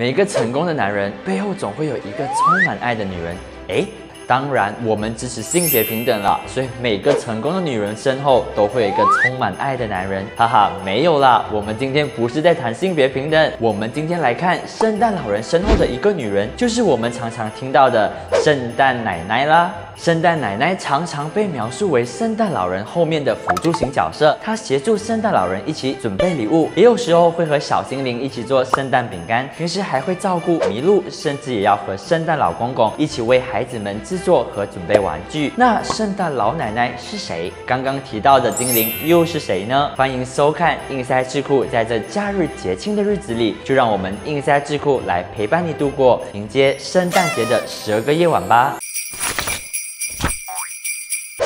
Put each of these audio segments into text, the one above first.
每一个成功的男人背后总会有一个充满爱的女人。诶，当然，我们支持性别平等了，所以每个成功的女人身后都会有一个充满爱的男人。哈哈，没有啦，我们今天不是在谈性别平等，我们今天来看圣诞老人身后的一个女人，就是我们常常听到的圣诞奶奶啦。圣诞奶奶常常被描述为圣诞老人后面的辅助型角色，她协助圣诞老人一起准备礼物，也有时候会和小精灵一起做圣诞饼干，平时还会照顾麋鹿，甚至也要和圣诞老公公一起为孩子们制做和准备玩具。那圣诞老奶奶是谁？刚刚提到的精灵又是谁呢？欢迎收看硬塞智库，在这假日节庆的日子里，就让我们硬塞智库来陪伴你度过迎接圣诞节的十二个夜晚吧。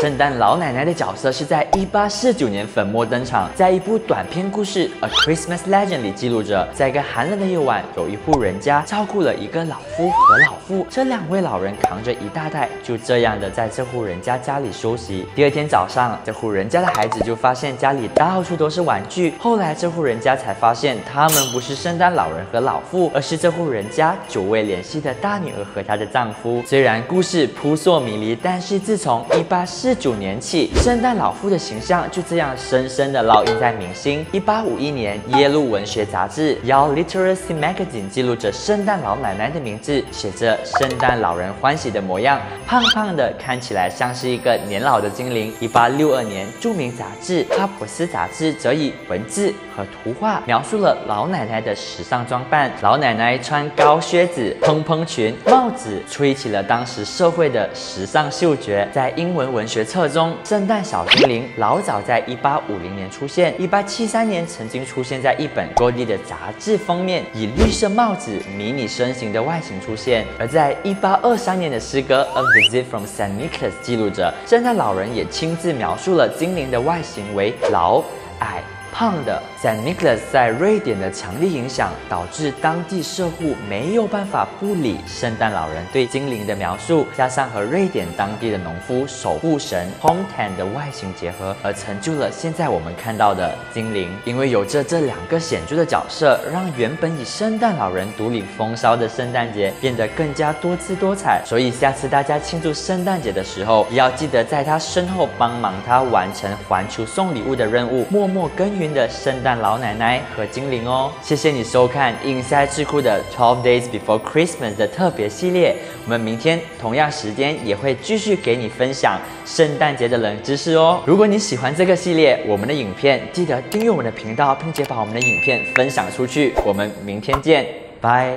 圣诞老奶奶的角色是在一八四九年粉墨登场，在一部短篇故事《A Christmas Legend》里记录着，在一个寒冷的夜晚，有一户人家照顾了一个老夫和老妇，这两位老人扛着一大袋，就这样的在这户人家家里休息。第二天早上，这户人家的孩子就发现家里到处都是玩具，后来这户人家才发现，他们不是圣诞老人和老妇，而是这户人家久未联系的大女儿和她的丈夫。虽然故事扑朔迷离，但是自从一八九年起，圣诞老妇的形象就这样深深的烙印在民心。一八五一年，耶鲁文学杂志《Yale Literacy Magazine》记录着圣诞老奶奶的名字，写着圣诞老人欢喜的模样，胖胖的，看起来像是一个年老的精灵。一八六二年，著名杂志《哈珀斯杂志》则以文字和图画描述了老奶奶的时尚装扮。老奶奶穿高靴子、蓬蓬裙、帽子，吹起了当时社会的时尚嗅觉。在英文文学学。册中，圣诞小精灵老早在一八五零年出现，一八七三年曾经出现在一本各地的杂志封面，以绿色帽子、迷你身形的外形出现。而在一八二三年的诗歌《A Visit from s a n t Nicholas》记录着，圣诞老人也亲自描述了精灵的外形为老、矮。胖的 Saint Nicholas 在瑞典的强力影响，导致当地社户没有办法不理圣诞老人对精灵的描述，加上和瑞典当地的农夫守护神 Homtan 的外形结合，而成就了现在我们看到的精灵。因为有着这两个显著的角色，让原本以圣诞老人独领风骚的圣诞节变得更加多姿多彩。所以下次大家庆祝圣诞节的时候，也要记得在他身后帮忙他完成环球送礼物的任务，默默耕耘。的圣诞老奶奶和精灵哦，谢谢你收看 Inside 智库的 Twelve Days Before Christmas 的特别系列。我们明天同样时间也会继续给你分享圣诞节的冷知识哦。如果你喜欢这个系列，我们的影片记得订阅我们的频道，并且把我们的影片分享出去。我们明天见，拜。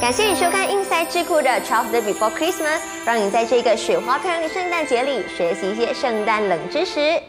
感谢你收看 Inside 智库的 Twelve Days Before Christmas，让你在这个雪花飘扬的圣诞节里学习一些圣诞冷知识。